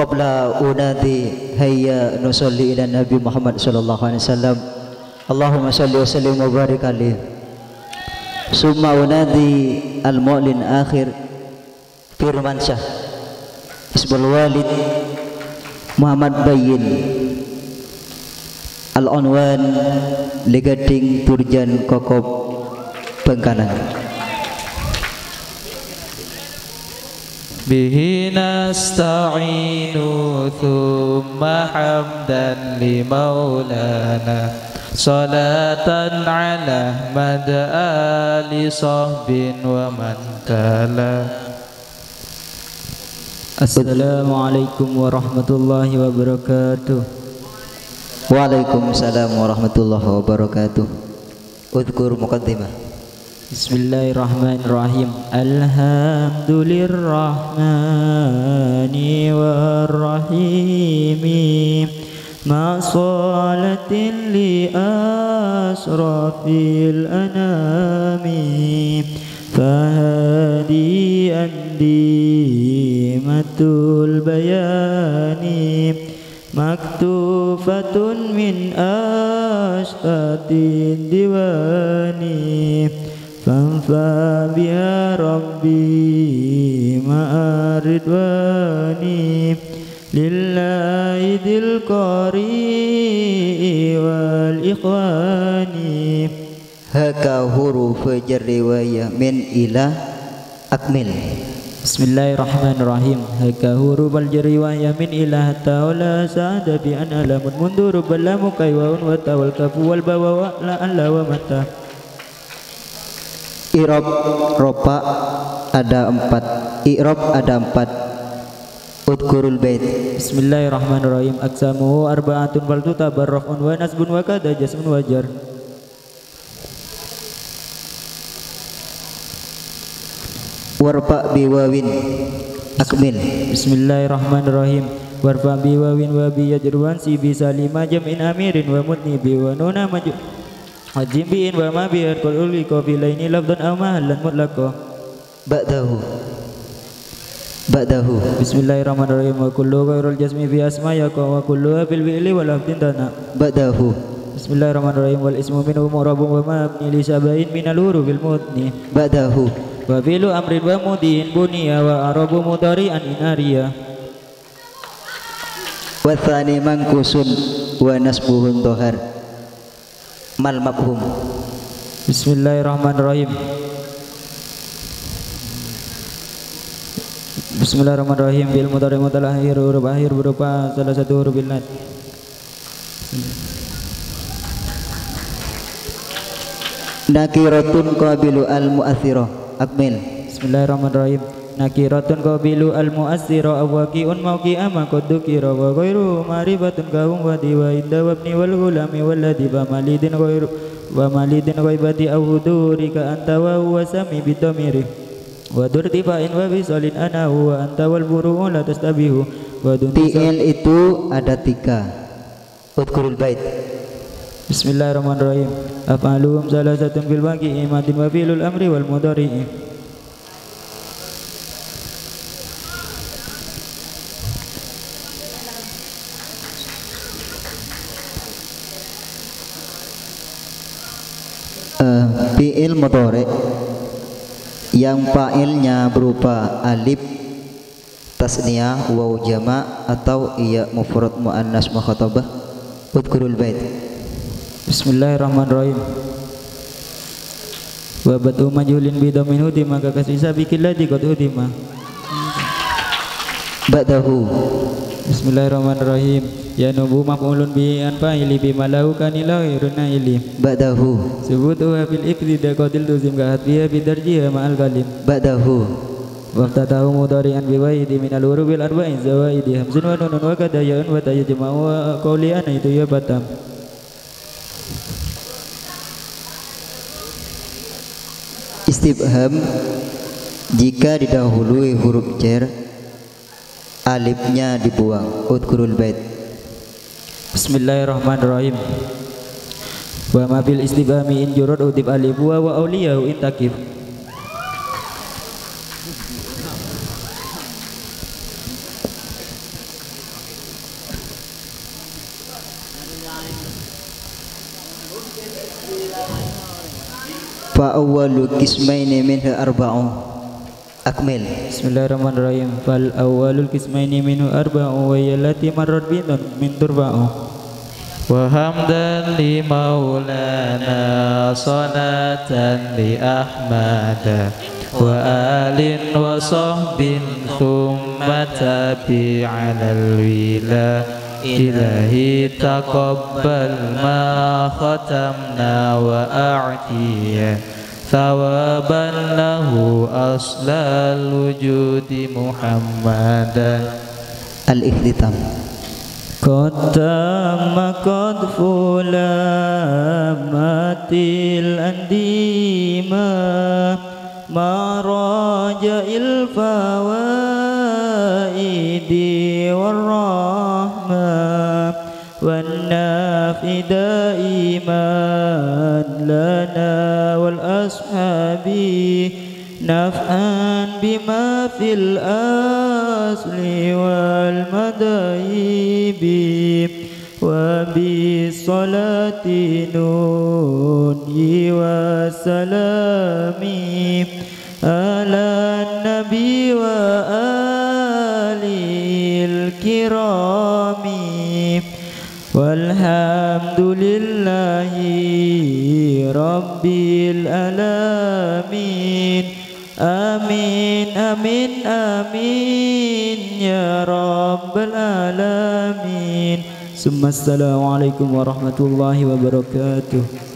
Qabla unadi hayya nusalli ila Nabi Muhammad sallallahu alaihi wasallam. Allahumma salli wa sallim wa barik alaihi. Summa unadi al-mu'lin akhir Firman Syah Isbul Walid Muhammad Bayin Al-Unwan Legading Turjan Kokob Bengkanan به نستعين ثم حمدا لمولانا صلاة على مدى آل صحب ومن تلا Assalamualaikum warahmatullahi wabarakatuh Waalaikumsalam warahmatullahi بسم الله الرحمن الرحيم الحمد للرحمن والرحيم مع صلاة لأشرف الأنام فهذه أنديمة البيان مكتوفة من أشأة الديوان Fanfa biha rabbi ma'aridwani Lillahi dil qari wal ikhwani. Haka huruf jar riwayah min ila akmil. Bismillahirrahmanirrahim. Haka huruf al jari wa yamin ilah ta'ala sa'ada bi an alamun mundur balamu kaywaun wa tawal kafu wal bawa wa la wa mata Irob ropa ada empat. Irob ada empat. Udkurul bait. Bismillahirrahmanirrahim. Aksamuhu arba'atun wal tutabar raf'un wa nasbun wa kada jasmun wajar Warfa biwawin akmil. Bismillahirrahmanirrahim. Warfa bi wawin wa bi yajruan si bi salima jam'in amirin wa mutni bi wa nuna maju Wajim bi'in wa ma bi'ar kul ulwi ko filaini lafdan aw mahallan mutlaqo. Ba'dahu. Ba'dahu. Bismillahirrahmanirrahim. Wa kullu ghairul jasmi fi asma ya wa kullu fil fi'li wal lafdin dana. Ba'dahu. Bismillahirrahmanirrahim. Wal ismu minhu mu'rabun wa mabni li sabain min al hurufil mutni Ba'dahu. Wa fi'lu amrin wa mudin buniya Mal mabhum. Bismillahirrahmanirrahim. Bismillahirrahmanirrahim. Bil mudhari mudhal akhir huruf akhir berupa salah satu huruf illat Nakiratun qabilu al mu'athirah Akmil. Bismillahirrahmanirrahim Nakiratun qabilu al mu'assira awaqi'un mawqi'a ma qad dukira wa ghairu ma'rifatun kahum wa diwa inda wabni wal gulami walladhi ba malidin ghairu wa malidin ghaibati aw huduri ka anta wa huwa sami bidamiri wa durtifa'in wa bisalin ana wa anta wal buru'u la tastabihu. Wa Fi'il itu ada tiga. Udkurul bait. Bismillahirrahmanirrahim. Af'aluhum salasatun fil waqi'i madin wa fi'lul amri wal mudhari'i Eh, Fi'il mudhari yang fa'ilnya berupa alif tasniyah waw jama atau iya mufrad muannas mukhatabah. Udkurul bait. Bismillahirrahmanirrahim. Wa batu majulin bidamin hudima ka kasisa bikillati qad hudima. Ba'dahu Bismillahirrahmanirrahim. Ya nubu maf'ulun bi an fa'ili bi malahu kanila ghairun naili. Ba'dahu. Subutuha fil ibtida qatil tuzim ka hatbiha bidarjiha ma'al kalim ba'dahu. Bi min al-hurubil arba'in zawaidi hamzun wa nunun wa kadaya'un wa tayyajma'u wa qawli ana itu ya batam. Istifham jika didahului huruf jar alifnya dibuang. Udkurul bait. Bismillahirrahmanirrahim. Wa ma bil istibami in jurud udib alif wa wa awliyahu in takif. Fa awwalu qismaini minha arba'un. minha arba'u akmil Bismillahirrahmanirrahim fal awwalul qismaini minhu arba'u wa yallati marrat bidun min turba'u وحمدا لمولانا صلاة لأحمد وآل وصحب ثم تابع على الولا إلهي تقبل ما ختمنا وأعطي ثوابا له أصل الوجود محمدا al-ikhtitam قد تم قد فلامت الأنديمة مع رجاء الفوائد والرحمة والنافع دائما لنا والأصحاب نفعا بما في الأصل والمذاهب وبالصلاة نوني وسلام على النبي وآله الكرام. والحمد لله رب العالمين. آمين آمين آمين يا رب العالمين. ثم السلام عليكم ورحمة الله وبركاته.